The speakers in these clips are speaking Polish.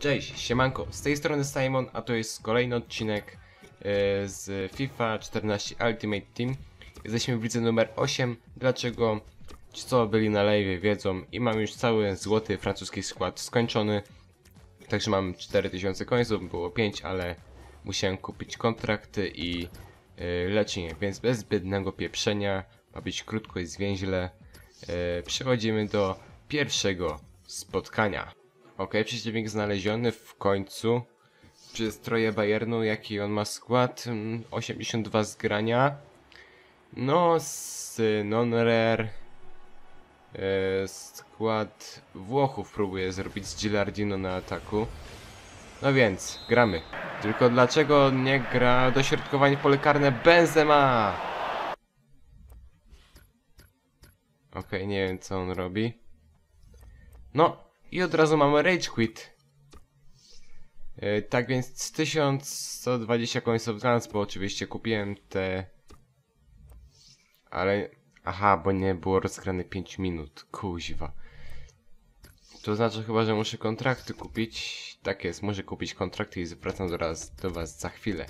Cześć, siemanko, z tej strony Simon, a to jest kolejny odcinek e, z FIFA 14 Ultimate Team. Jesteśmy w lidze numer 8, dlaczego ci co byli na live wiedzą i mam już cały złoty francuski skład skończony. Także mam 4000 końców, było 5, ale musiałem kupić kontrakty i e, leczenie, więc bez zbędnego pieprzenia, ma być krótko i zwięźle. E, przechodzimy do pierwszego spotkania. Ok, przeciwnik znaleziony w końcu przez Troje Bayernu, jaki on ma skład? Mm, 82 zgrania. No, z non-rare skład Włochów próbuje zrobić z Gilardino na ataku. No więc, gramy. Tylko dlaczego nie gra dośrodkowanie pole karne Benzema? Okej, nie wiem co on robi. No, i od razu mamy Rage Quit. Yy, tak więc 1120 końców glans, bo oczywiście kupiłem te... Ale... Aha, bo nie było rozgrane 5 minut. Kuźwa. To znaczy chyba, że muszę kontrakty kupić. Tak jest, muszę kupić kontrakty i zwracam do, raz, do was za chwilę.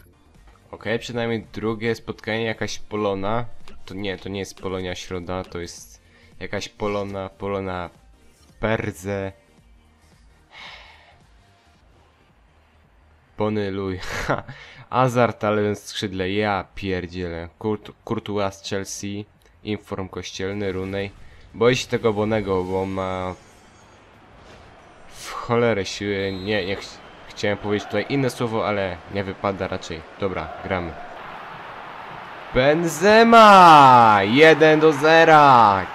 Ok, przynajmniej drugie spotkanie, jakaś Polona. To nie, to nie jest Polonia Środa, to jest jakaś Polona, Polona Perze. Ponyluj. Ha. Azart, ale w skrzydle. Ja pierdzielę. Kurt, Courtois Chelsea. Inform kościelny, Runej. Boi się tego Bonego, bo ma... W cholerę siły. Nie, nie ch chciałem powiedzieć tutaj inne słowo, ale nie wypada raczej. Dobra, gramy. Benzema! 1 do 0.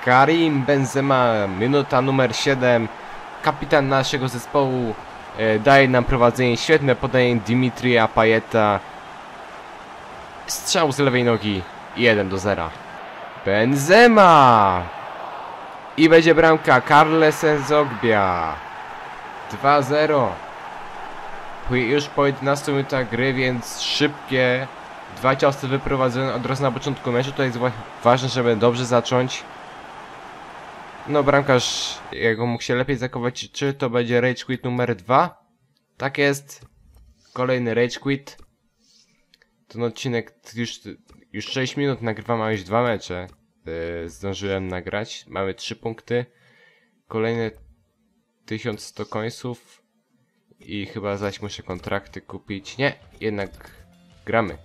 Karim Benzema, minuta numer 7. Kapitan naszego zespołu daje nam prowadzenie. Świetne podanie Dimitrija Pajeta. Strzał z lewej nogi. 1 do 0. Benzema! I będzie bramka Carles Zogbia. 2-0. Już po 11 minutach gry, więc szybkie Dwa ciosy wyprowadzone od razu na początku meczu. To jest ważne, żeby dobrze zacząć. No, bramkarz, jego mógł się lepiej zakować. Czy to będzie Rage Quit numer 2? Tak jest. Kolejny Rage Quit. Ten odcinek już, już 6 minut nagrywam, a już dwa mecze. Yy, zdążyłem nagrać. Mamy 3 punkty. Kolejne 1100 końców. I chyba zaś muszę kontrakty kupić. Nie, jednak gramy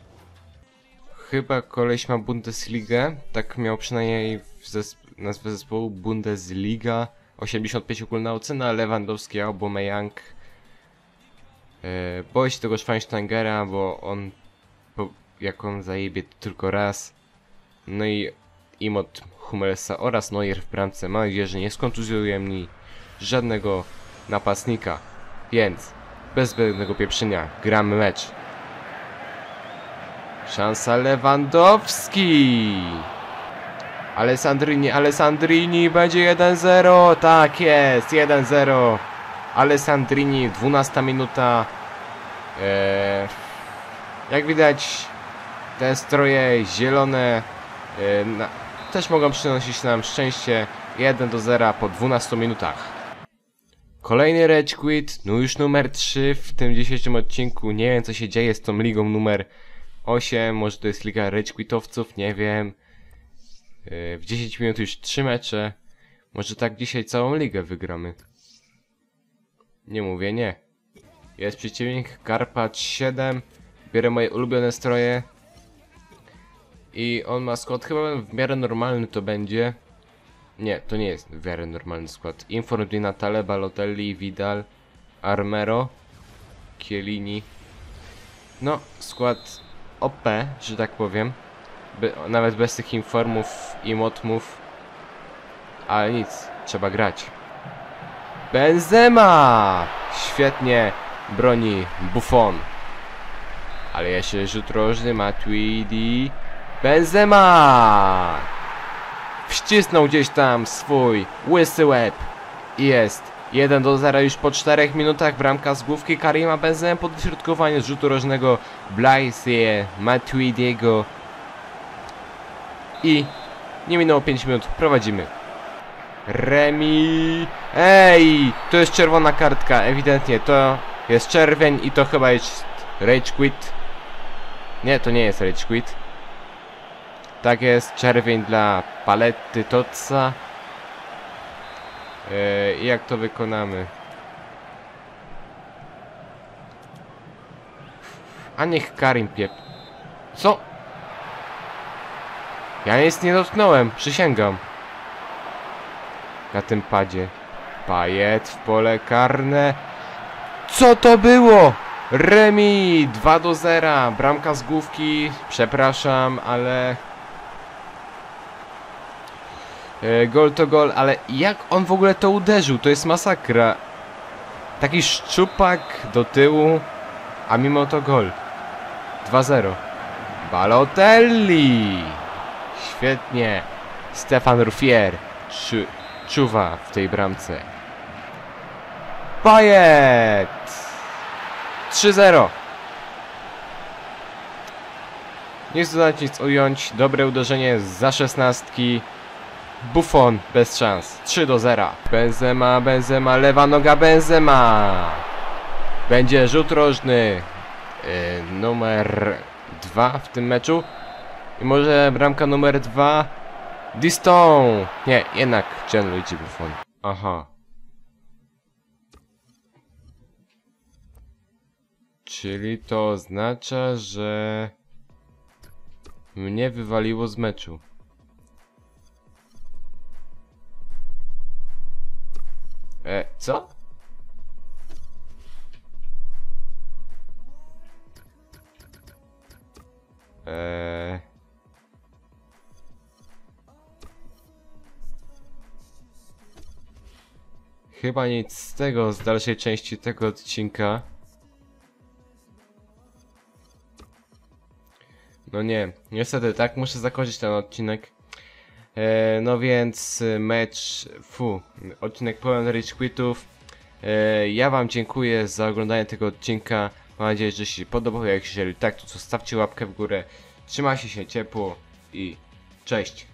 chyba koleś ma Bundesligę, tak miał przynajmniej w nazwę zespołu Bundesliga, 85 ogólna ocena, Lewandowski, Aubameyang. E, boję się tego Schweinsteigera, bo on, bo jak on zajebie to tylko raz. No i Imot Hummelsa oraz Neuer w bramce. Mam nadzieję, że nie skontuzjuje mi żadnego napastnika. Więc, bez zbędnego pieprzenia, gramy mecz. Szansa Lewandowski. Alessandrini, Alessandrini będzie 1-0. Tak jest, 1-0. Alessandrini, 12 minuta. Eee, jak widać, te stroje zielone e, na, też mogą przynosić nam szczęście. 1 do 0 po 12 minutach. Kolejny Rage Quit, no już numer 3 w tym dzisiejszym odcinku. Nie wiem co się dzieje z tą ligą numer 8, może to jest liga rage quitowców, nie wiem. Yy, w 10 minut już 3 mecze. Może tak dzisiaj całą ligę wygramy. Nie mówię nie. Jest przeciwnik, Karpacz 7. Bierę moje ulubione stroje. I on ma skład chyba w miarę normalny to będzie. Nie, to nie jest w miarę normalny skład. Inform Di Natale, Balotelli, Vidal, Armero, Chiellini. No, skład OP, że tak powiem. Nawet bez tych informów i motmów. Ale nic, trzeba grać. Benzema! Świetnie broni Buffon. Ale jeszcze rzut rożny Matuidi. Benzema! Wcisnął gdzieś tam swój łysy łeb. I jest 1 do 0 już po 4 minutach bramka z główki Karima Benzem po dośrodkowaniu z rzutu rożnego Blaise Matuidiego i nie minęło 5 minut, prowadzimy Remi Ej, to jest czerwona kartka, ewidentnie to Jest czerwień i to chyba jest Rage Quit. Nie, to nie jest Rage Quit. Tak jest, czerwień dla palety Totsa. Yy, jak to wykonamy? A niech Karim piep... Co? Ja nic nie dotknąłem, przysięgam. Na tym padzie. Pajet w pole karne. Co to było? Remi 2 do 0. Bramka z główki. Przepraszam, ale... E, Gol to gol, ale jak on w ogóle to uderzył? To jest masakra. Taki szczupak do tyłu, a mimo to gol. 2-0. Balotelli! Świetnie. Stefan Ruffier czu, czuwa w tej bramce. Pajet! 3-0. Nic dodać, nic ująć. Dobre uderzenie za szesnastki. Buffon bez szans. 3 do 0. Benzema, Benzema, lewa noga Benzema. Będzie rzut rożny. Yy, numer 2 w tym meczu. I może bramka numer 2. Diston. Nie, jednak Gianluigi Buffon. Aha. Czyli to oznacza, że mnie wywaliło z meczu. E, co? Eee... Chyba nic z tego, z dalszej części tego odcinka. No nie, niestety tak, muszę zakończyć ten odcinek. E, no więc y, mecz, fu, odcinek pełen rage quitów. E, ja wam dziękuję za oglądanie tego odcinka. Mam nadzieję, że się podobał. Jak jeżeli tak, to zostawcie łapkę w górę. Trzymajcie się ciepło i cześć.